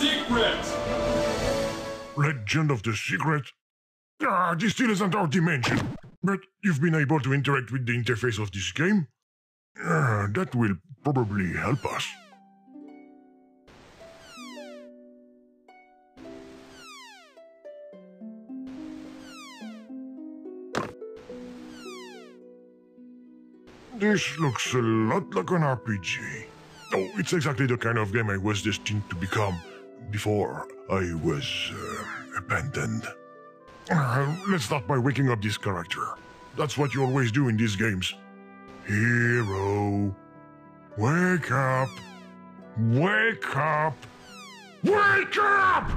Secret! Legend of the Secret? Ah, this still isn't our dimension. But you've been able to interact with the interface of this game? Ah, that will probably help us. This looks a lot like an RPG. Oh, it's exactly the kind of game I was destined to become before I was uh, abandoned. Uh, let's start by waking up this character. That's what you always do in these games. Hero, wake up! Wake up! Wake up!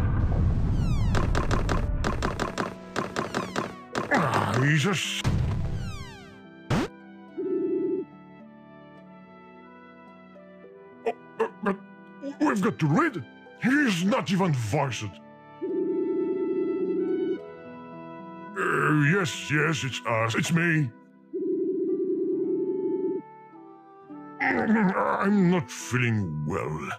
Ah, he's Oh, we've got to read. He's not even voiced. Uh, yes, yes, it's us. It's me. I'm not feeling well.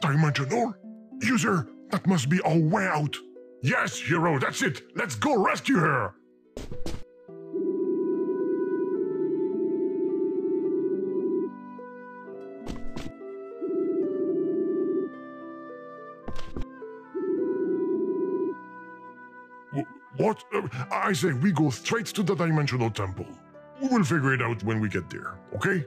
Dimensional? User, that must be our way out. Yes, hero, that's it. Let's go rescue her. What? Uh, I say we go straight to the Dimensional Temple. We will figure it out when we get there, okay?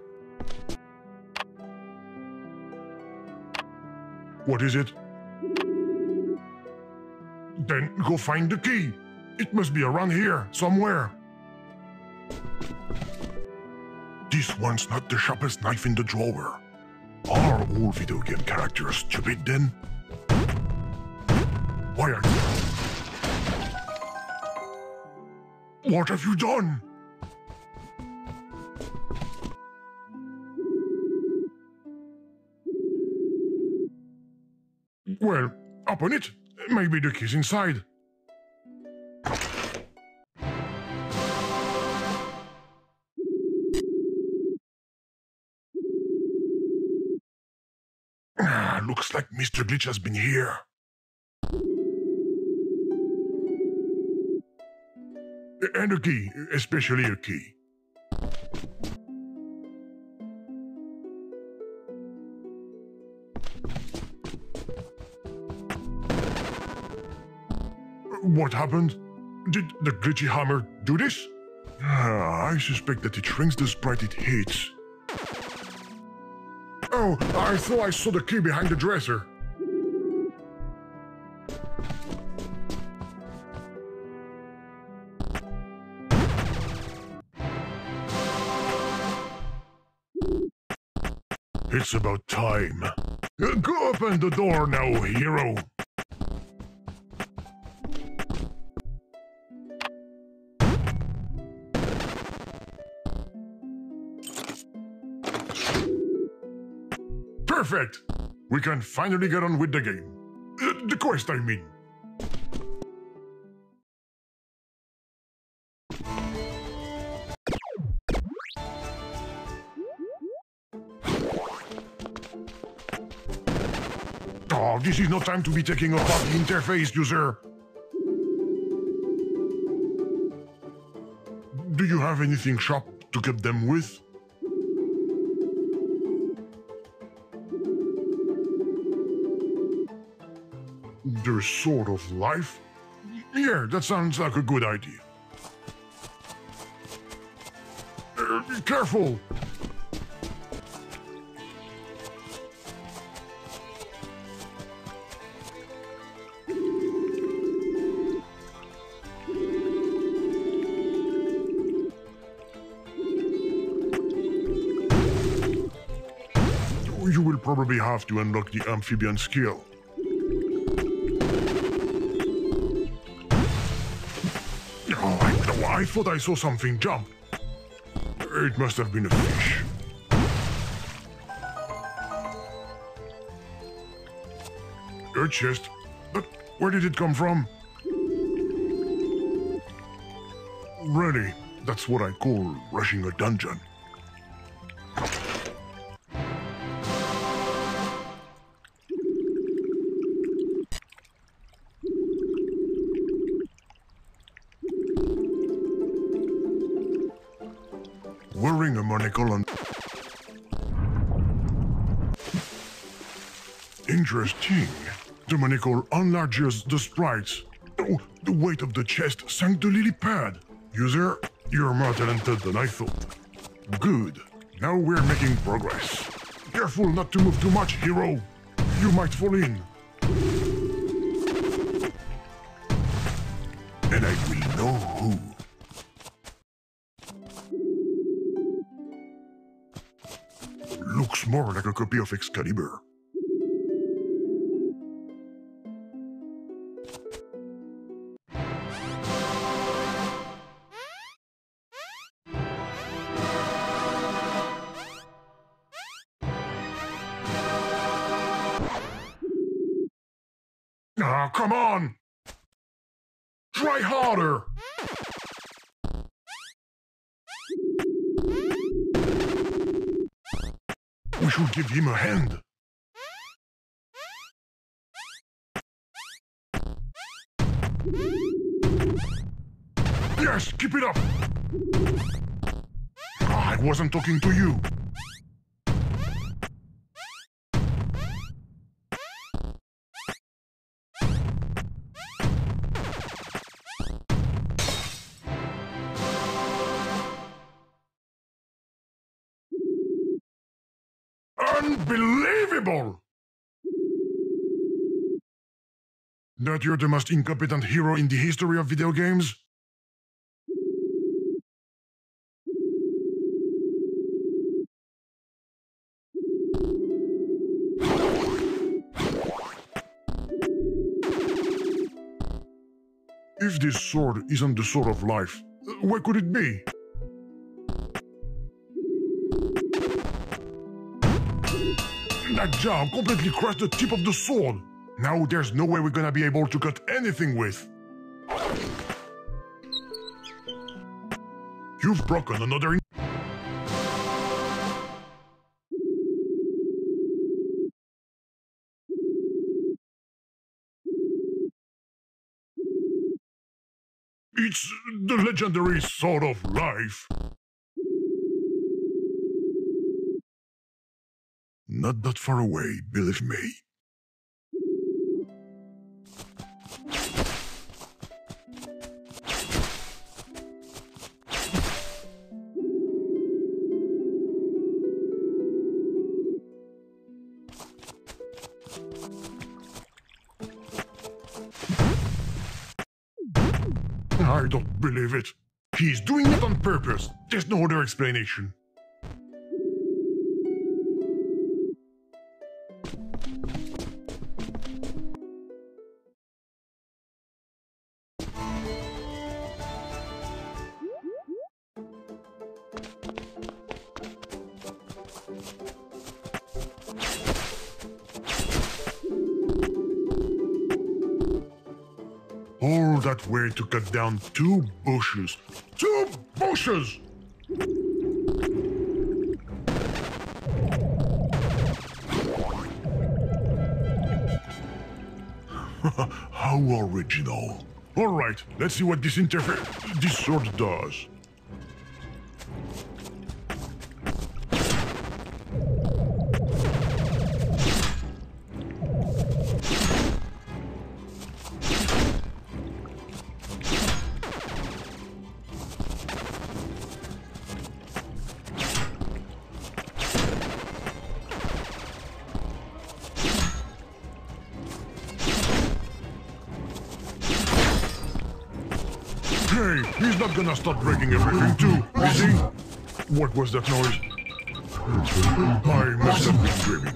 What is it? Then go find the key. It must be around here, somewhere. This one's not the sharpest knife in the drawer. Are all video game characters stupid then? Why are you... What have you done? Well, open it. Maybe the key's inside. Ah, looks like Mr. Glitch has been here. And a key, especially a key. What happened? Did the glitchy hammer do this? Ah, I suspect that it shrinks the sprite it hits. Oh, I thought I saw the key behind the dresser. It's about time. Go open the door now, hero. Perfect! We can finally get on with the game. Uh, the quest, I mean. Oh, this is no time to be taking apart the interface, user. Do you have anything sharp to cut them with? Their sword of life? Yeah, that sounds like a good idea. Uh, be careful! You will probably have to unlock the amphibian skill. Thought I saw something jump. It must have been a fish. A chest? But where did it come from? Really, that's what I call rushing a dungeon. Wearing a monocle on... Interesting. The monocle enlarges the sprites. Oh, the weight of the chest sank the lily pad. User, you're more talented than I thought. Good. Now we're making progress. Careful not to move too much, hero. You might fall in. And I Looks a copy of Excalibur. Ah, come on! Try harder! Should give him a hand. Yes, keep it up! I wasn't talking to you. That you're the most incompetent hero in the history of video games? If this sword isn't the sword of life, uh, what could it be? That jab completely crushed the tip of the sword. Now there's no way we're gonna be able to cut anything with. You've broken another... It's the legendary Sword of Life. Not that far away, believe me. I don't believe it. He's doing it on purpose. There's no other explanation. Cut down two bushes. Two bushes! How original. All right, let's see what this interfer... this sword does. Just stop breaking everything too, busy? What was that noise? I must have been dreaming.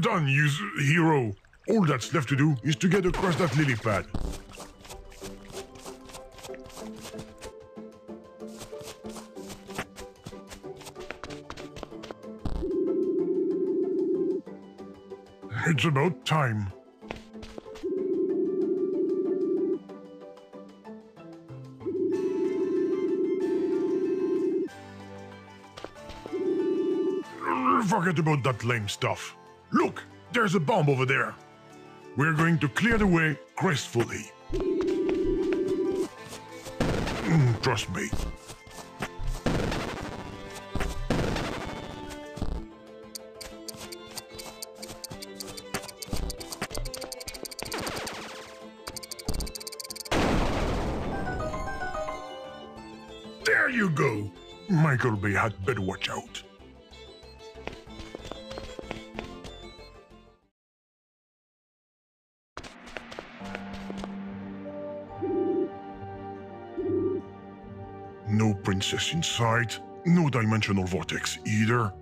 Done, you hero. All that's left to do is to get across that lily pad. It's about time. Forget about that lame stuff. There's a bomb over there. We're going to clear the way gracefully. Mm, trust me. There you go. Michael Bay had better watch out. No princess in sight, no dimensional vortex either.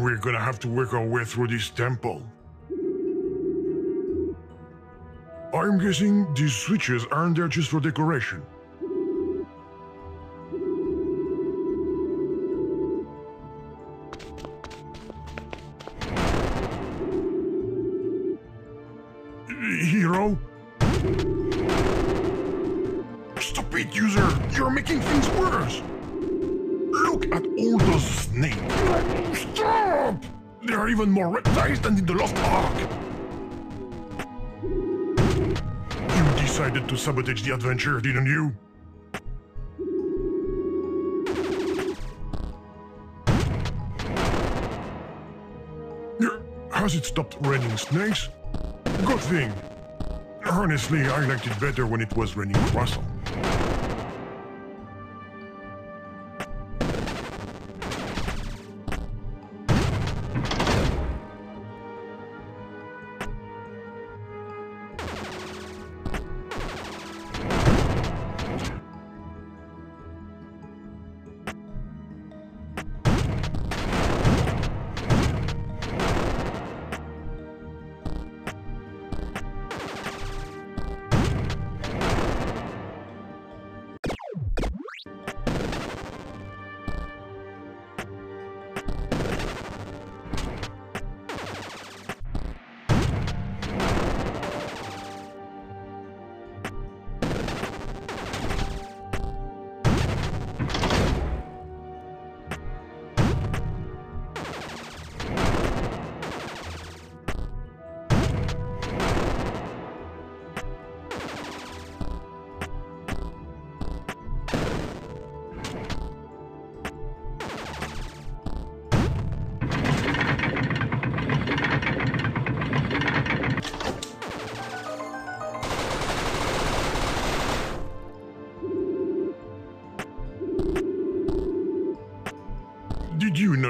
We're gonna have to work our way through this temple. I'm guessing these switches aren't there just for decoration. Sabotage the adventure, didn't you? Has it stopped raining snakes? Good thing. Honestly, I liked it better when it was raining croissant.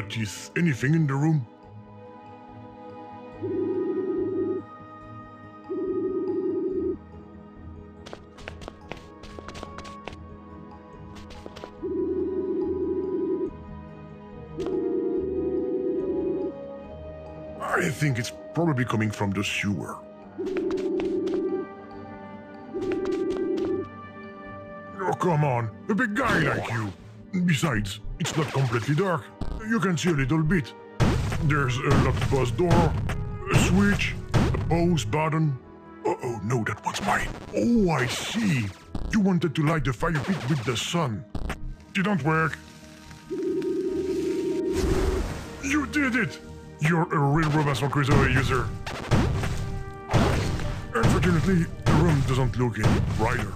You notice anything in the room? I think it's probably coming from the sewer. Oh, come on, a big guy like you. Besides, it's not completely dark. You can see a little bit. There's a locked bus door, a switch, a pause button. Oh, oh, no, that one's mine. Oh, I see. You wanted to light the fire pit with the sun. Didn't work. You did it! You're a real Robinson Crusoe user. Unfortunately, the room doesn't look any brighter.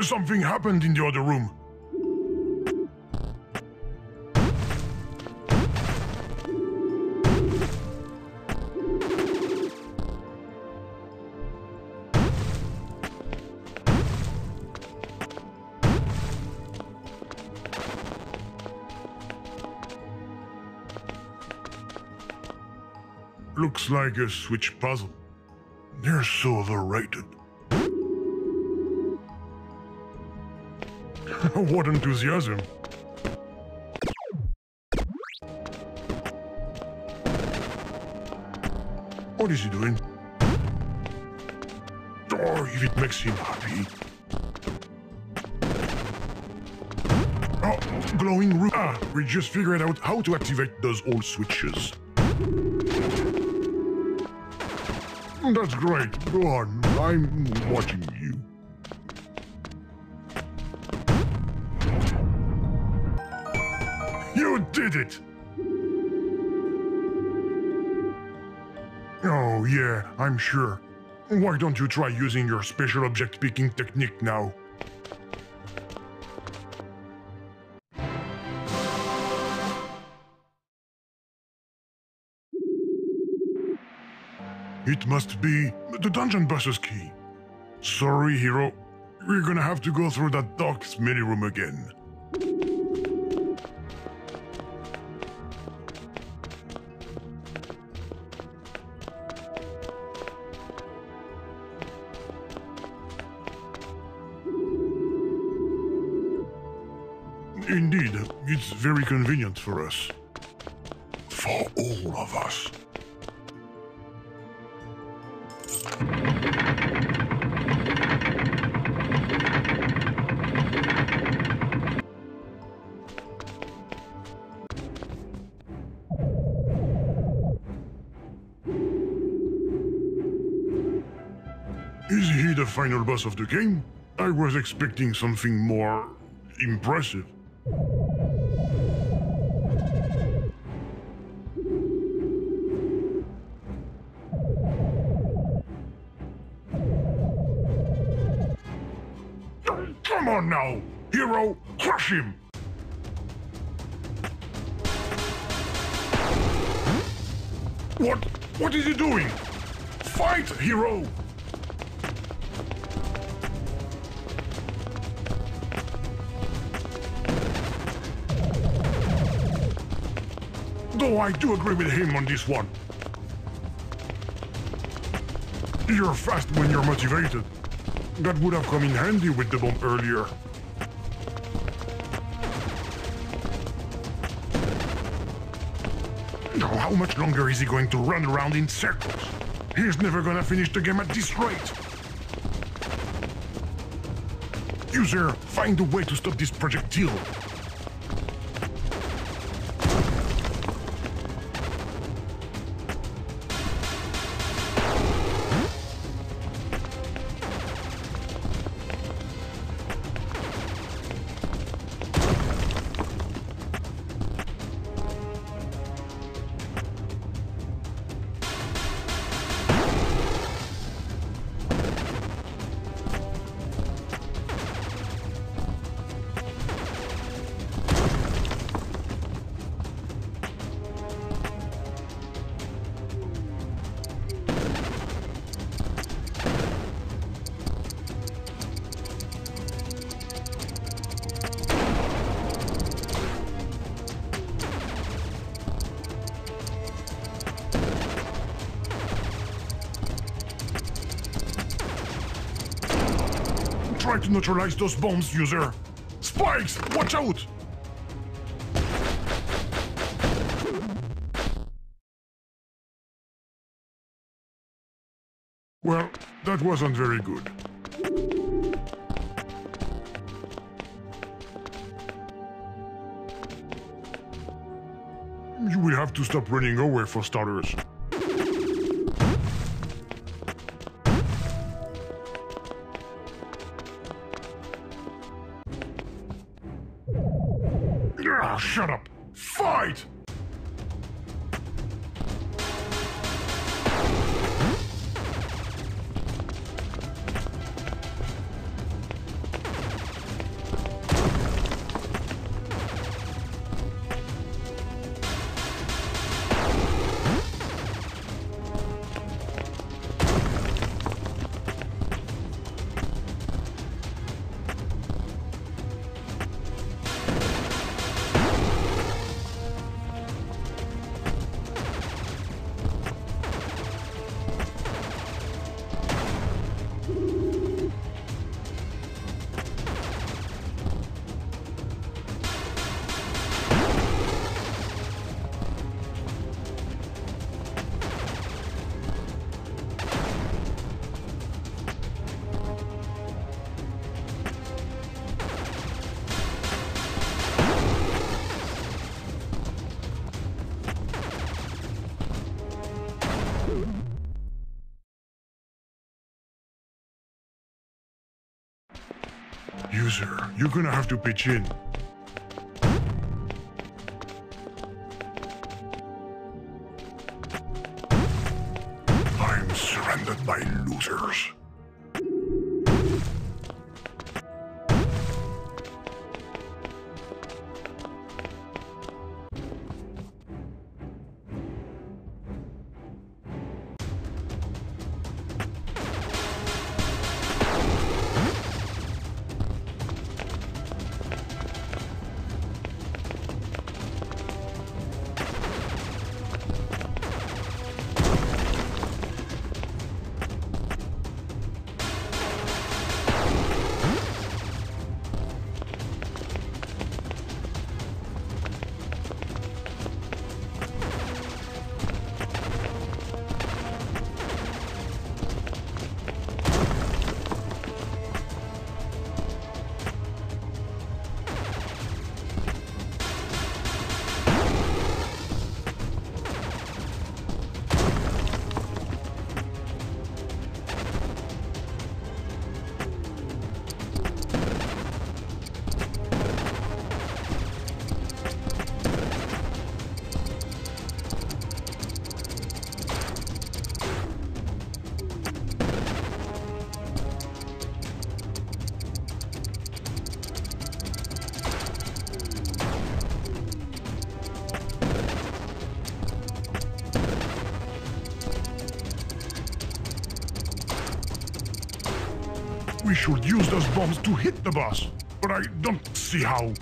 Something happened in the other room. Like a switch puzzle. They're so overrated. what enthusiasm! What is he doing? Oh, if it makes him happy. Oh, glowing room. Ah, we just figured out how to activate those old switches. That's great. Go on. I'm watching you. You did it! Oh, yeah, I'm sure. Why don't you try using your special object picking technique now? Must be the dungeon boss's key. Sorry, hero. We're gonna have to go through that dark smelly room again. Indeed, it's very convenient for us. For all of us. Final boss of the game? I was expecting something more impressive. Come on now! Hero, crush him! What? What is he doing? Fight, hero! Though I do agree with him on this one. You're fast when you're motivated. That would have come in handy with the bomb earlier. Now, how much longer is he going to run around in circles? He's never gonna finish the game at this rate. User, find a way to stop this projectile. Try to neutralize those bombs, user. Spikes, watch out! Well, that wasn't very good. You will have to stop running away for starters. User, you're gonna have to pitch in. I'm surrounded by losers. We should use those bombs to hit the boss, but I don't see how.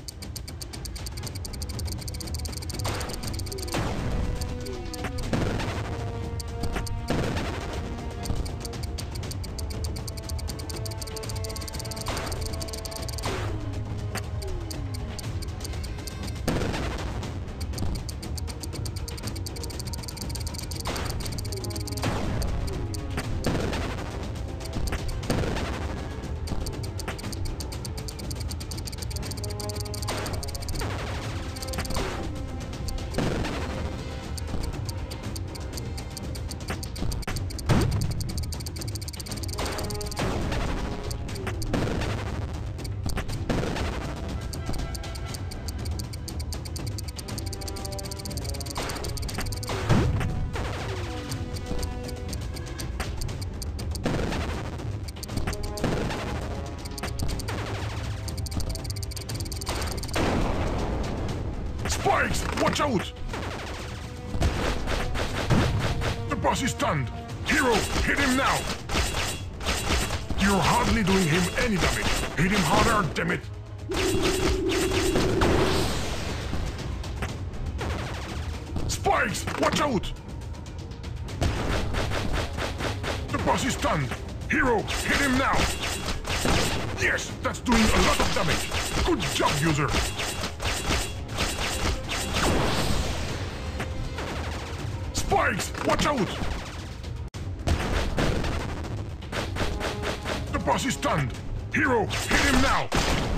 Spikes! Watch out! The boss is stunned! Hero, hit him now! You're hardly doing him any damage. Hit him harder, damn it! Spikes! Watch out! The boss is stunned! Hero, hit him now! Yes, that's doing a lot of damage! Good job, user! Watch out! The boss is stunned! Hero, hit him now!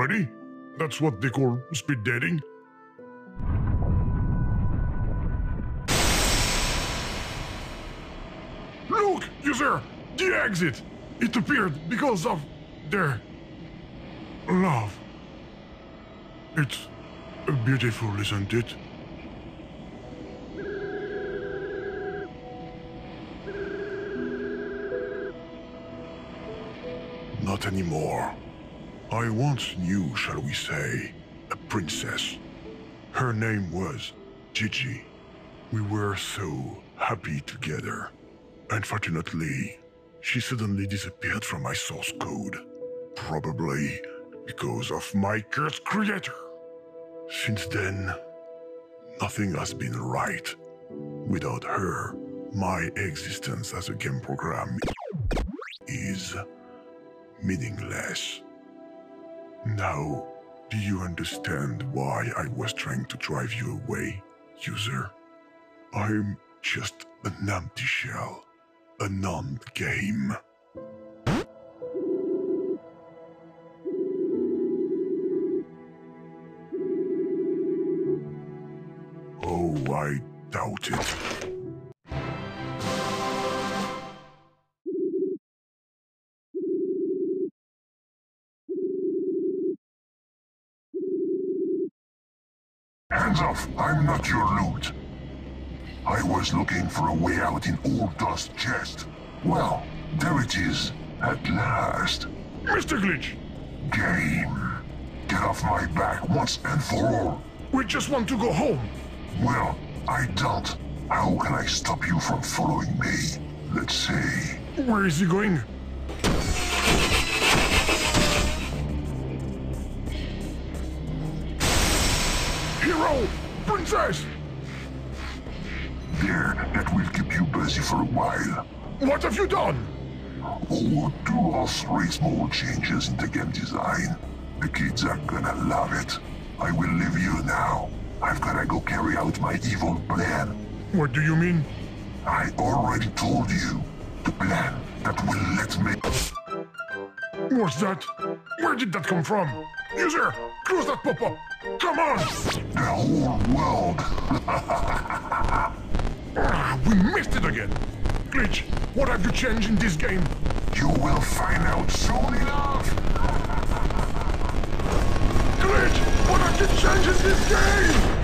Already? That's what they call speed dating? Look, user! The exit! It appeared because of their love. It's beautiful, isn't it? Not anymore. I once knew, shall we say, a princess. Her name was Gigi. We were so happy together. Unfortunately, she suddenly disappeared from my source code. Probably because of my cursed creator. Since then, nothing has been right. Without her, my existence as a game program is meaningless. Now, do you understand why I was trying to drive you away, user? I'm just an empty shell, a non-game. Oh, I doubt it. I'm not your loot. I was looking for a way out in Old Dust chest. Well, there it is, at last. Mr. Glitch! Game. Get off my back once and for all. We just want to go home. Well, I don't. How can I stop you from following me? Let's see. Where is he going? Princess! There, that will keep you busy for a while. What have you done? Oh, do us three small changes in the game design. The kids are gonna love it. I will leave you now. I've gotta go carry out my evil plan. What do you mean? I already told you. The plan that will let me... What's that? Where did that come from? User, close that pop-up! Come on! The whole world! ah, we missed it again! Glitch, what have you changed in this game? You will find out soon enough! Glitch, what have you changed in this game?